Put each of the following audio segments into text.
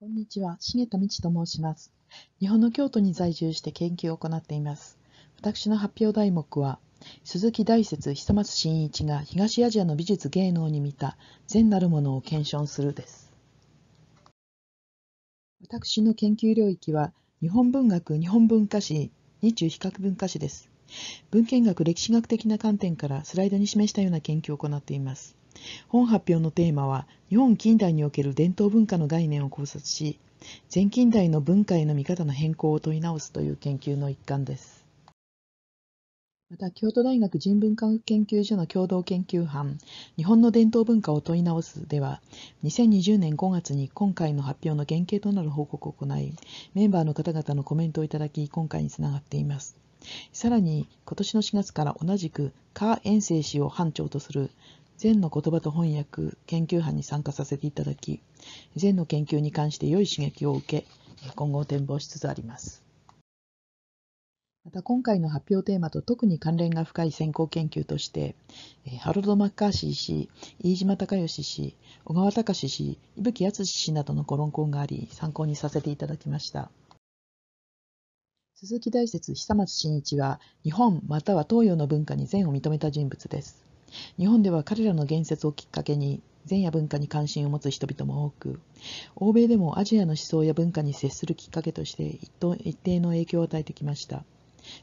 こんにちは、重田道と申します。日本の京都に在住して研究を行っています。私の発表題目は、鈴木大拙久松真一が東アジアの美術芸能に見た善なるものを検証するです。私の研究領域は、日本文学、日本文化史、日中比較文化史です。文献学、歴史学的な観点からスライドに示したような研究を行っています。本発表のテーマは、日本近代における伝統文化の概念を考察し、前近代の文化への見方の変更を問い直すという研究の一環です。また、京都大学人文科学研究所の共同研究班、日本の伝統文化を問い直すでは、2020年5月に今回の発表の原型となる報告を行い、メンバーの方々のコメントをいただき、今回につながっています。さらに、今年の4月から同じく、カ遠征氏を班長とする禅の言葉と翻訳研究班に参加させていただき、禅の研究に関して良い刺激を受け、今後を展望しつつあります。また今回の発表テーマと特に関連が深い先行研究として、ハロルド・マッカーシー氏、飯島隆義氏、小川隆氏、伊吹敦氏などのご論考があり、参考にさせていただきました。鈴木大拙久松真一は、日本または東洋の文化に善を認めた人物です。日本では彼らの言説をきっかけに禅や文化に関心を持つ人々も多く、欧米でもアジアの思想や文化に接するきっかけとして一定の影響を与えてきました。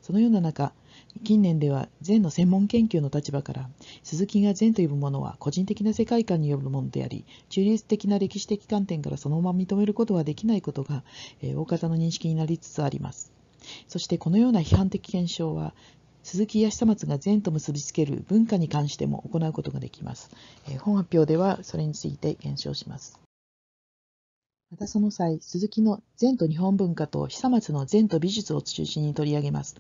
そのような中、近年では禅の専門研究の立場から、鈴木が禅というものは個人的な世界観によるものであり、中立的な歴史的観点からそのまま認めることはできないことが、えー、大方の認識になりつつあります。そしてこのような批判的検証は、鈴木や久松が善と結びつける文化に関しても行うことができます。え本発表ではそれについて検証します。またその際、鈴木の善と日本文化と久松の善と美術を中心に取り上げます。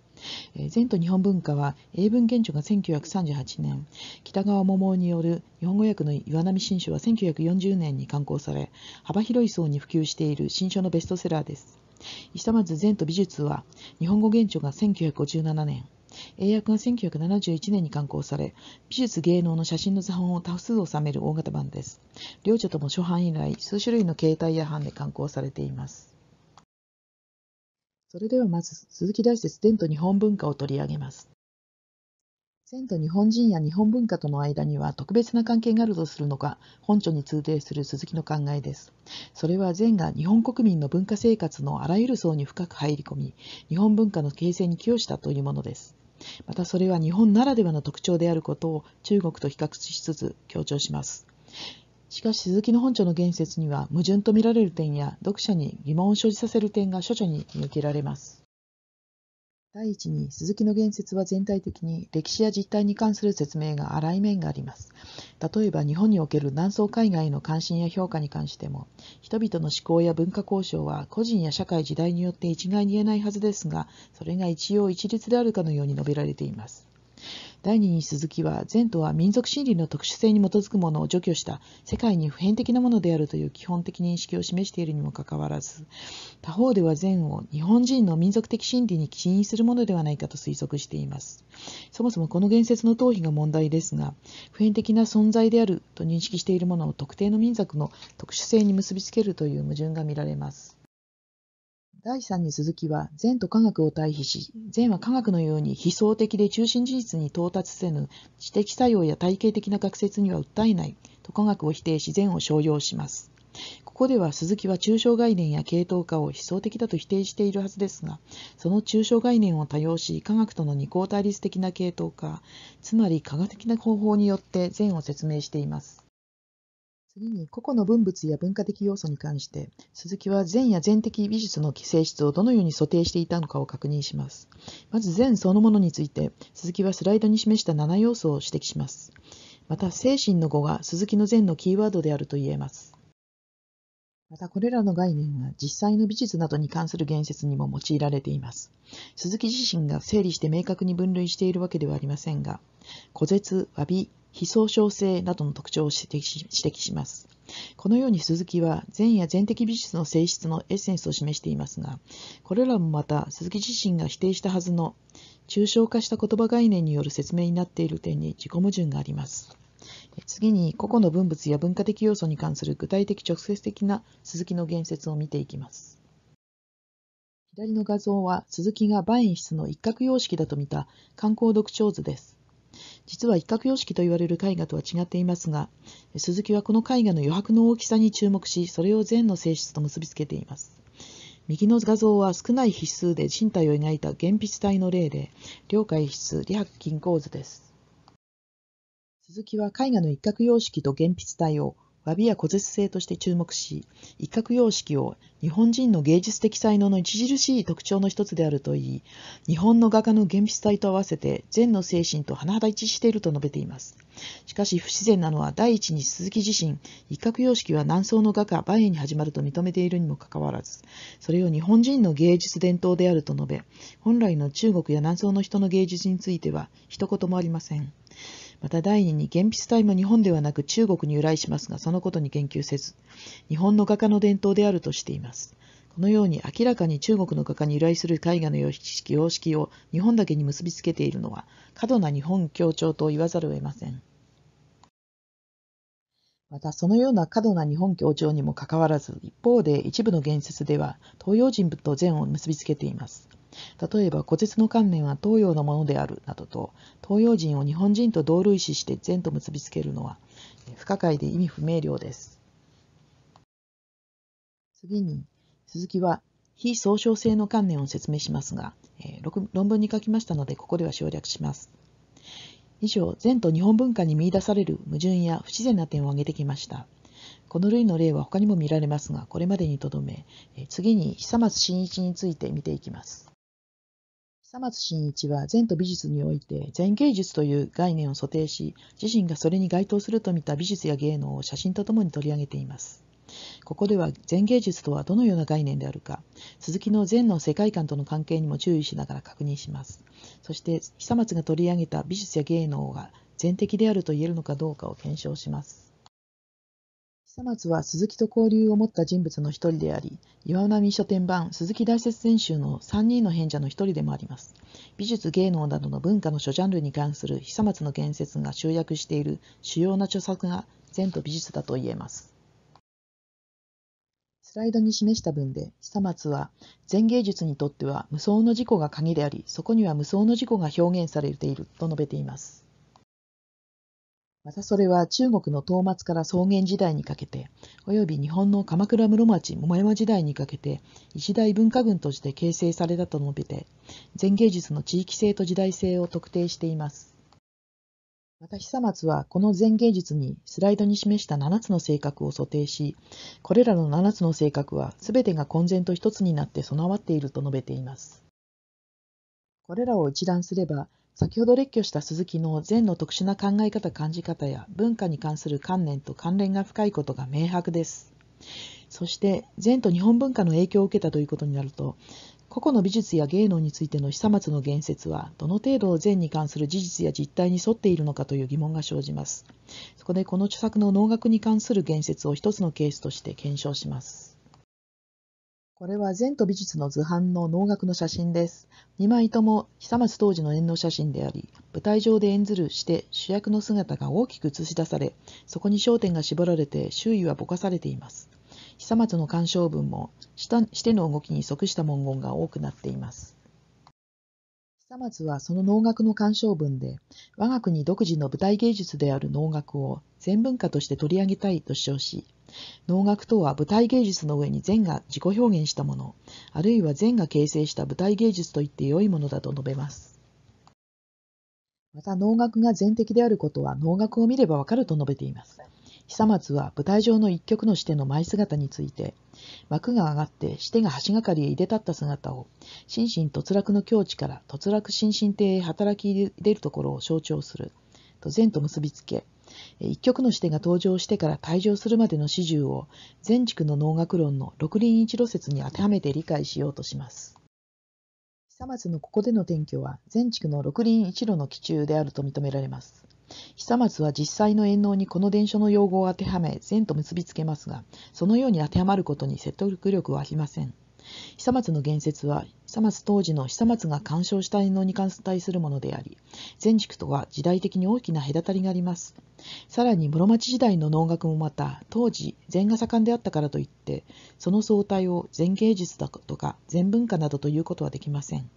善と日本文化は英文原著が1938年、北川桃による日本語訳の岩波新書は1940年に刊行され、幅広い層に普及している新書のベストセラーです。久松善と美術は日本語原著が1957年、英訳が1971年に刊行され、美術芸能の写真の図版を多数収める大型版です。両著とも初版以来、数種類の形態や版で刊行されています。それではまず、鈴木大拙伝と日本文化を取り上げます。禅と日本人や日本文化との間には特別な関係があるとするのが本書に通底する鈴木の考えです。それは禅が日本国民の文化生活のあらゆる層に深く入り込み、日本文化の形成に寄与したというものです。またそれは日本ならではの特徴であることを中国と比較しつつ強調します。しかし鈴木の本書の言説には矛盾とみられる点や読者に疑問を生じさせる点が諸々に見受けられます。第一に、鈴木の言説は全体的に歴史や実態に関する説明が荒い面があります。例えば、日本における南宋海外の関心や評価に関しても、人々の思考や文化交渉は個人や社会時代によって一概に言えないはずですが、それが一応一律であるかのように述べられています。第二に鈴木は善とは民族心理の特殊性に基づくものを除去した世界に普遍的なものであるという基本的認識を示しているにもかかわらず他方では善を日本人の民族的心理に起因するものではないかと推測しています。そもそもこの言説の逃避が問題ですが普遍的な存在であると認識しているものを特定の民族の特殊性に結びつけるという矛盾が見られます。第3に鈴木は善と科学を対比し、善は科学のように悲壮的で中心事実に到達せぬ知的作用や体系的な学説には訴えないと科学を否定し善を商用します。ここでは鈴木は抽象概念や系統化を悲壮的だと否定しているはずですが、その抽象概念を多用し、科学との二項対立的な系統化、つまり科学的な方法によって善を説明しています。次に個々の文物や文化的要素に関して、鈴木は禅や禅的美術の性質をどのように想定していたのかを確認します。まず禅そのものについて、鈴木はスライドに示した7要素を指摘します。また、精神の語が鈴木の禅のキーワードであると言えます。またこれらの概念は実際の美術などに関する言説にも用いられています。鈴木自身が整理して明確に分類しているわけではありませんが、古絶、詫び、非相称性などの特徴を指摘し指摘します。このように鈴木は善や全的美術の性質のエッセンスを示していますが、これらもまた鈴木自身が否定したはずの抽象化した言葉概念による説明になっている点に自己矛盾があります。次に個々の文物や文化的要素に関する具体的直接的な鈴木の言説を見ていきます。左の画像は鈴木が万円室の一角様式だと見た観光読長図です。実は一角様式と言われる絵画とは違っていますが、鈴木はこの絵画の余白の大きさに注目し、それを善の性質と結びつけています。右の画像は少ない筆数で身体を描いた鉛筆体の例で、両界筆、理白金構図です。鈴木は絵画の一角様式と鉛筆体を詫びや小絶性として注目し、一角様式を日本人の芸術的才能の著しい特徴の一つであるといい、日本の画家の鉛筆体と合わせて善の精神と甚だ一致していると述べています。しかし不自然なのは第一に鈴木自身、一角様式は南宋の画家万栄に始まると認めているにもかかわらず、それを日本人の芸術伝統であると述べ、本来の中国や南宋の人の芸術については一言もありません。また第二に鉛筆体も日本ではなく中国に由来しますが、そのことに言及せず、日本の画家の伝統であるとしています。このように明らかに中国の画家に由来する絵画の様式様式を日本だけに結びつけているのは、過度な日本協調と言わざるを得ません。またそのような過度な日本協調にもかかわらず、一方で一部の言説では東洋人と禅を結びつけています。例えば古絶の観念は東洋のものであるなどと東洋人を日本人と同類視して善と結びつけるのは不可解で意味不明瞭です。次に鈴木は非総称性の観念を説明しますが、えー、論文に書きましたのでここでは省略します。以上、善と日本文化に見出される矛盾や不自然な点を挙げてきました。この類の例は他にも見られますが、これまでにとどめ、次に久松真一について見ていきます。久松真一は善と美術において善芸術という概念を想定し、自身がそれに該当すると見た美術や芸能を写真とともに取り上げています。ここでは善芸術とはどのような概念であるか、鈴木の善の世界観との関係にも注意しながら確認します。そして久松が取り上げた美術や芸能が善的であると言えるのかどうかを検証します。久松は鈴木と交流を持った人物の一人であり、岩波書店版鈴木大説全集の3人の編者の一人でもあります。美術芸能などの文化の諸ジャンルに関する久松の言説が集約している主要な著作が善と美術だと言えます。スライドに示した文で、久松は、善芸術にとっては無双の事故が鍵であり、そこには無双の事故が表現されていると述べています。またそれは中国の東末から草原時代にかけて、および日本の鎌倉室町桃山時代にかけて、一大文化群として形成されたと述べて、前芸術の地域性と時代性を特定しています。また久松はこの前芸術にスライドに示した7つの性格を想定し、これらの7つの性格は全てが混然と一つになって備わっていると述べています。これらを一覧すれば、先ほど列挙した鈴木の禅の特殊な考え方感じ方や文化に関する観念と関連が深いことが明白です。そして禅と日本文化の影響を受けたということになると個々の美術や芸能についての久松の言説はどの程度禅に関する事実や実態に沿っているのかという疑問が生じます。そこでこの著作の能楽に関する言説を一つのケースとして検証します。これは善と美術の図版の能楽の写真です。2枚とも久松当時の演能写真であり、舞台上で演ずるして主役の姿が大きく映し出され、そこに焦点が絞られて周囲はぼかされています。久松の鑑賞文もしての動きに即した文言が多くなっています。久松はその能楽の鑑賞文で、我が国独自の舞台芸術である能楽を全文化として取り上げたいと主張し、能楽とは舞台芸術の上に禅が自己表現したもの、あるいは禅が形成した舞台芸術と言って良いものだと述べます。また能楽が全的であることは能楽を見ればわかると述べています。久松は舞台上の一曲の視点の舞姿について、幕が上がって視点が橋がかりへいで立った姿を、心身突落の境地から突落心身体へ働き入れるところを象徴する、と善と結びつけ、一曲の視点が登場してから退場するまでの始終を全軸の能楽論の六輪一路説に当てはめて理解しようとします。久松のここでの転居は全軸の六輪一路の基中であると認められます。久松は実際の演能にこの伝書の用語を当てはめ善と結びつけますが、そのように当てはまることに説得力はありません。久松の言説は久松当時の久松が干渉した能に対するものであり、前軸とは時代的に大きな隔たりがあります。さらに室町時代の能楽もまた、当時禅が盛んであったからといって、その相対を禅芸術だとか禅文化などということはできません。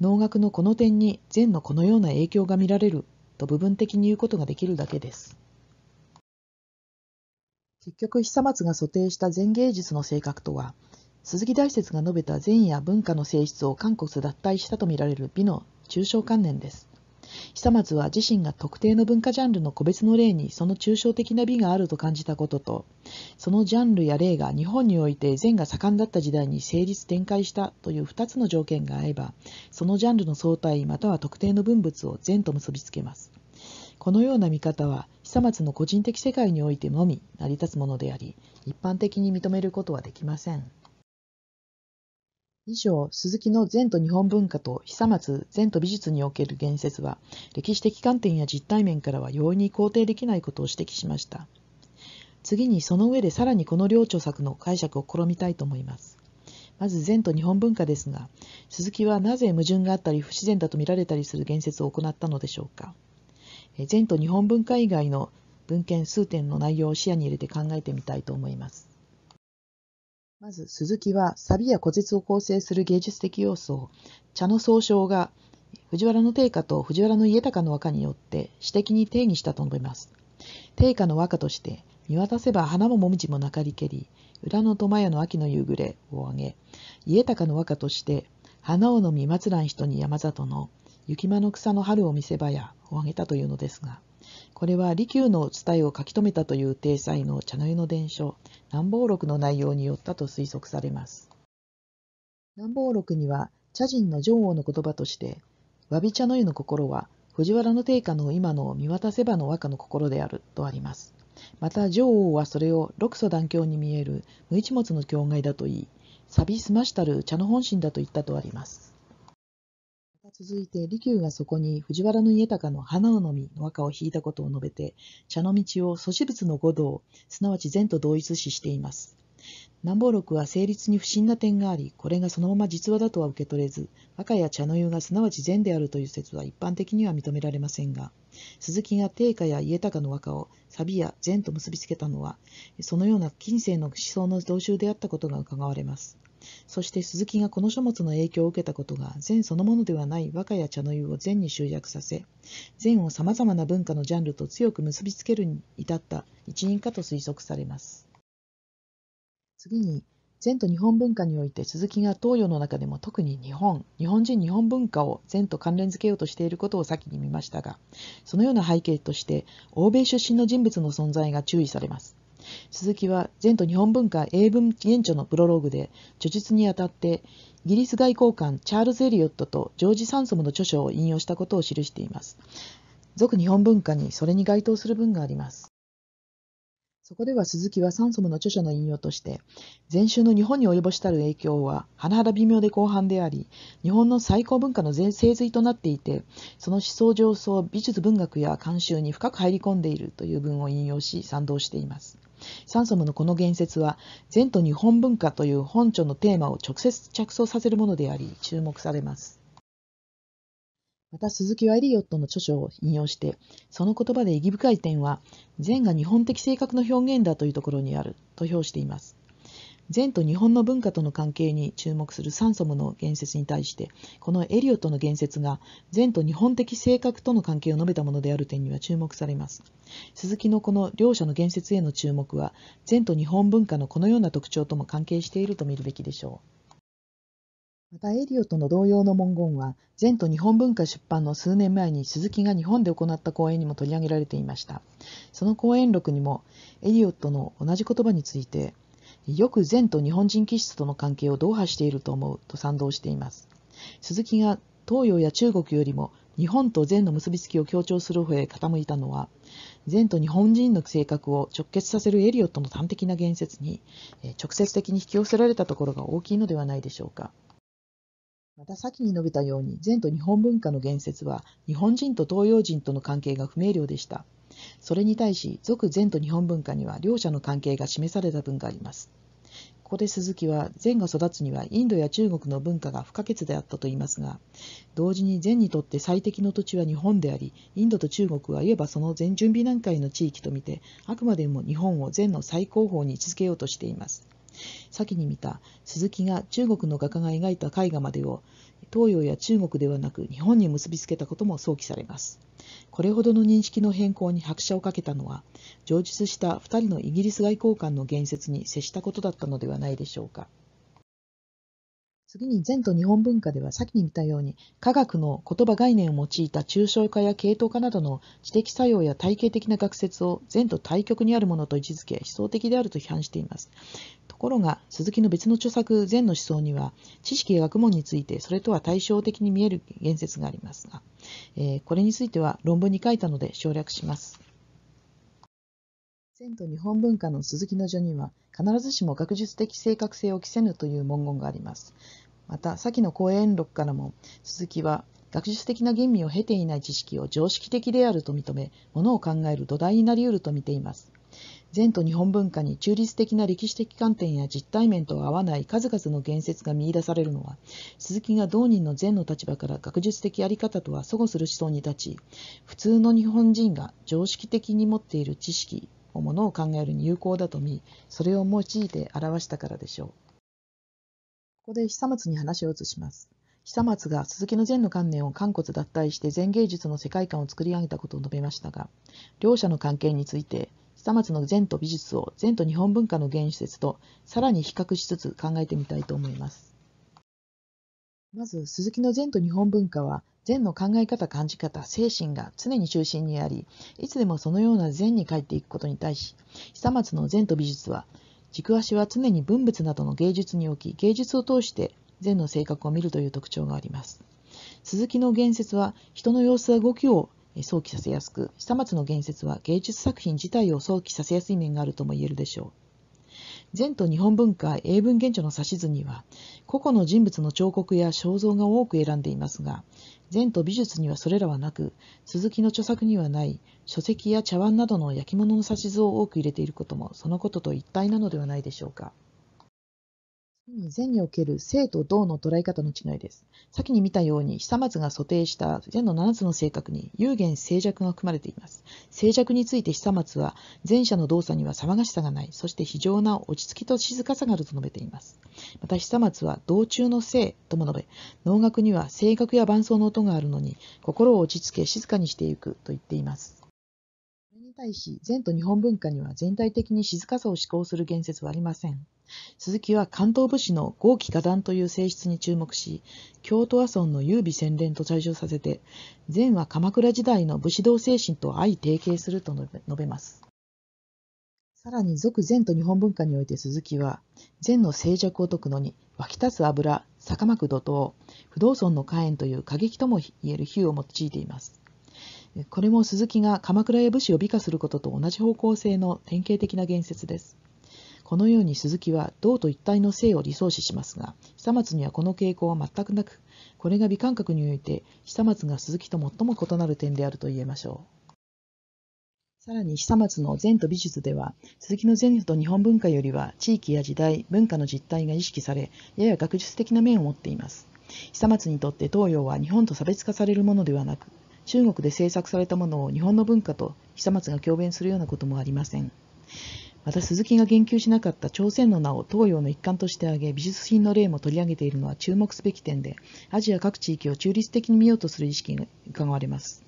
能楽のこの点に禅のこのような影響が見られると部分的に言うことができるだけです。結局久松が想定した禅芸術の性格とは、鈴木大拙が述べた禅や文化の性質を韓国脱退したとみられる美の抽象観念です。久松は自身が特定の文化ジャンルの個別の例にその抽象的な美があると感じたことと、そのジャンルや例が日本において禅が盛んだった時代に成立展開したという2つの条件が合えば、そのジャンルの相対または特定の文物を禅と結びつけます。このような見方は久松の個人的世界においてのみ成り立つものであり、一般的に認めることはできません。以上、鈴木の禅と日本文化と久松禅と美術における言説は、歴史的観点や実体面からは容易に肯定できないことを指摘しました。次にその上でさらにこの両著作の解釈を試みたいと思います。まず禅と日本文化ですが、鈴木はなぜ矛盾があったり不自然だと見られたりする言説を行ったのでしょうか。禅と日本文化以外の文献数点の内容を視野に入れて考えてみたいと思います。まず鈴木はサビや古絶を構成する芸術的要素を茶の総称が藤原の定家と藤原の家高の和歌によって私的に定義したと述べます。定家の和歌として見渡せば花ももみじもなかりけり裏の苫屋の秋の夕暮れを挙げ家高の和歌として花を飲み松らん人に山里の雪間の草の春を見せ場やを挙げたというのですがこれは利休の伝えを書き留めたという体裁の茶の湯の伝書、南方録の内容によったと推測されます。南方録には、茶人の女王の言葉として、わび茶の湯の心は、藤原の定家の今の見渡せばの和歌の心であるとあります。また女王はそれを六祖断教に見える無一物の境外だと言い、錆び澄ましたる茶の本心だと言ったとあります。続いて、利休がそこに藤原家高の花を飲みの和歌を引いたことを述べて、茶の道を素子物の五道、すなわち善と同一視しています。南方録は成立に不審な点があり、これがそのまま実話だとは受け取れず、和歌や茶の湯がすなわち善であるという説は一般的には認められませんが、鈴木が定家や家高の和歌をサビや善と結びつけたのは、そのような近世の思想の同集であったことが伺われます。そして鈴木がこの書物の影響を受けたことが禅そのものではない和歌や茶の湯を禅に集約させ禅をさまざまな文化のジャンルと強く結びつけるに至った一因かと推測されます。次に禅と日本文化において鈴木が東洋の中でも特に日本日本人日本文化を禅と関連づけようとしていることを先に見ましたがそのような背景として欧米出身の人物の存在が注意されます。鈴木は前途日本文化英文原著のプロローグで著述にあたってイギリス外交官チャールズ・エリオットとジョージ・サンソムの著書を引用したことを記しています。俗日本文化にそれに該当する文があります。そこでは鈴木はサンソムの著書の引用として、前週の日本に及ぼしたる影響は、甚だ微妙で広範であり、日本の最高文化の精髄となっていて、その思想上層、美術文学や慣習に深く入り込んでいるという文を引用し、賛同しています。サンソムのこの言説は、禅と日本文化という本著のテーマを直接着想させるものであり、注目されます。また鈴木はエリオットの著書を引用して、その言葉で意義深い点は、禅が日本的性格の表現だというところにあると評しています。禅と日本の文化との関係に注目するサンソムの言説に対して、このエリオットの言説が禅と日本的性格との関係を述べたものである点には注目されます。鈴木のこの両者の言説への注目は、禅と日本文化のこのような特徴とも関係していると見るべきでしょう。またエリオットの同様の文言は、禅と日本文化出版の数年前に鈴木が日本で行った講演にも取り上げられていました。その講演録にも、エリオットの同じ言葉について、よく禅と日本人気質との関係を同破していると思うと賛同しています。鈴木が東洋や中国よりも日本と禅の結びつきを強調する方へ傾いたのは、禅と日本人の性格を直結させるエリオットの端的な言説に直接的に引き寄せられたところが大きいのではないでしょうか。また先に述べたように、禅と日本文化の言説は、日本人と東洋人との関係が不明瞭でした。それに対し、俗禅と日本文化には両者の関係が示された文があります。ここで鈴木は禅が育つにはインドや中国の文化が不可欠であったと言いますが、同時に禅にとって最適の土地は日本であり、インドと中国はいわばその禅準備段階の地域とみて、あくまでも日本を禅の最高峰に位置づけようとしています。先に見た鈴木が中国の画家が描いた絵画までを東洋や中国ではなく日本に結びつけたことも想起されます。これほどの認識の変更に拍車をかけたのは、上述した2人のイギリス外交官の言説に接したことだったのではないでしょうか。次に前と日本文化では先に見たように科学の言葉概念を用いた抽象化や系統化などの知的作用や体系的な学説を前と対極にあるものと位置づけ思想的であると批判しています。ところが鈴木の別の著作前の思想には知識や学問についてそれとは対照的に見える言説がありますが、えー、これについては論文に書いたので省略します。前と日本文化の鈴木の序には必ずしも学術的正確性を期せぬという文言があります。また、先の講演録からも、鈴木は、学術的な吟味を経ていない知識を常識的であると認め、ものを考える土台になり得ると見ています。前と日本文化に中立的な歴史的観点や実体面と合わない数々の言説が見出されるのは、鈴木が同人の前の立場から学術的あり方とは相互する思想に立ち、普通の日本人が常識的に持っている知識をものを考えるに有効だと見、それを用いて表したからでしょう。ここで久松に話を移します。久松が鈴木の禅の観念を肝骨脱退して禅芸術の世界観を作り上げたことを述べましたが、両者の関係について、久松の禅と美術を禅と日本文化の原始説とさらに比較しつつ考えてみたいと思います。まず、鈴木の禅と日本文化は、禅の考え方、感じ方、精神が常に中心にあり、いつでもそのような禅に帰っていくことに対し、久松の禅と美術は、軸足は常に文物などの芸術に置き、芸術を通して禅の性格を見るという特徴があります。鈴木の言説は人の様子や動きを想起させやすく、久松の言説は芸術作品自体を想起させやすい面があるとも言えるでしょう。前途日本文化英文原著の指図には、個々の人物の彫刻や肖像が多く選んでいますが、前途美術にはそれらはなく、鈴木の著作にはない書籍や茶碗などの焼き物の指図を多く入れていることもそのことと一体なのではないでしょうか。禅における生と道の捉え方の違いです。先に見たように、久松が想定した禅の7つの性格に有限静寂が含まれています。静寂について久松は、前者の動作には騒がしさがない、そして非常な落ち着きと静かさがあると述べています。また久松は、道中の静とも述べ、能楽には声楽や伴奏の音があるのに、心を落ち着け静かにしていくと言っています。それに対し、禅と日本文化には全体的に静かさを思考する言説はありません。鈴木は関東武士の豪気画談という性質に注目し、京都阿村の優美洗練と対照させて、禅は鎌倉時代の武士道精神と相提携すると述べます。さらに俗禅と日本文化において鈴木は、禅の静寂を解くのに、湧き立つ油、坂巻怒涛、不動尊の火炎という過激とも言える比喩を用いています。これも鈴木が鎌倉や武士を美化することと同じ方向性の典型的な言説です。このように鈴木は銅と一体の性を理想視しますが、久松にはこの傾向は全くなく、これが美感覚において久松が鈴木と最も異なる点であると言えましょう。さらに久松の禅と美術では、鈴木の禅と日本文化よりは地域や時代、文化の実態が意識され、やや学術的な面を持っています。久松にとって東洋は日本と差別化されるものではなく、中国で制作されたものを日本の文化と久松が共弁するようなこともありません。また鈴木が言及しなかった朝鮮の名を東洋の一環として挙げ、美術品の例も取り上げているのは注目すべき点で、アジア各地域を中立的に見ようとする意識が伺われます。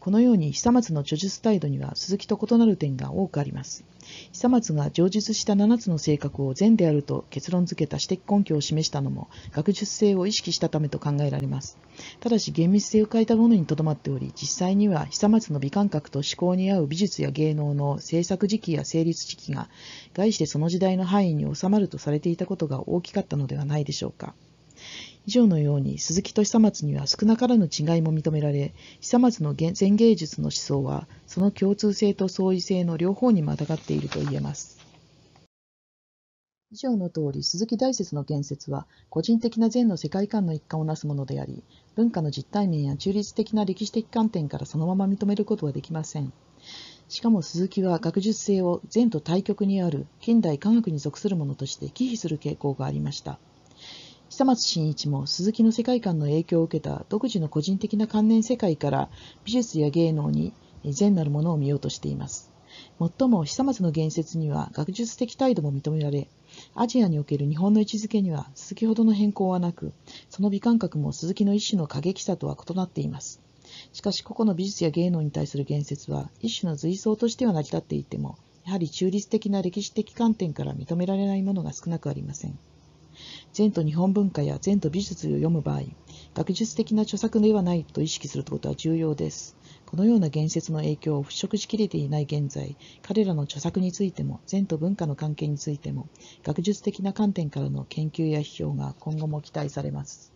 このように久松の著述態度には鈴木と異なる点が多くあります。久松が上述した7つの性格を善であると結論付けた指摘根拠を示したのも学術性を意識したためと考えられます。ただし厳密性を欠いたものにとどまっており、実際には久松の美感覚と思考に合う美術や芸能の制作時期や成立時期が、概してその時代の範囲に収まるとされていたことが大きかったのではないでしょうか。以上のように鈴木と久松には少なからぬ違いも認められ、久松の前芸術の思想は、その共通性と相違性の両方にまたがっていると言えます。以上の通り、鈴木大拙の言説は、個人的な禅の世界観の一環をなすものであり、文化の実体面や中立的な歴史的観点からそのまま認めることはできません。しかも鈴木は学術性を善と対極にある近代科学に属するものとして忌避する傾向がありました。久松真一も鈴木の世界観の影響を受けた独自の個人的な観念世界から美術や芸能に善なるものを見ようとしています。もっとも久松の言説には学術的態度も認められ、アジアにおける日本の位置づけには鈴木ほどの変更はなく、その美感覚も鈴木の一種の過激さとは異なっています。しかし個々の美術や芸能に対する言説は一種の随想としては成り立っていても、やはり中立的な歴史的観点から認められないものが少なくありません。善と日本文化や善と美術を読む場合、学術的な著作ではないと意識することは重要です。このような言説の影響を払拭しきれていない現在、彼らの著作についても、善と文化の関係についても、学術的な観点からの研究や批評が今後も期待されます。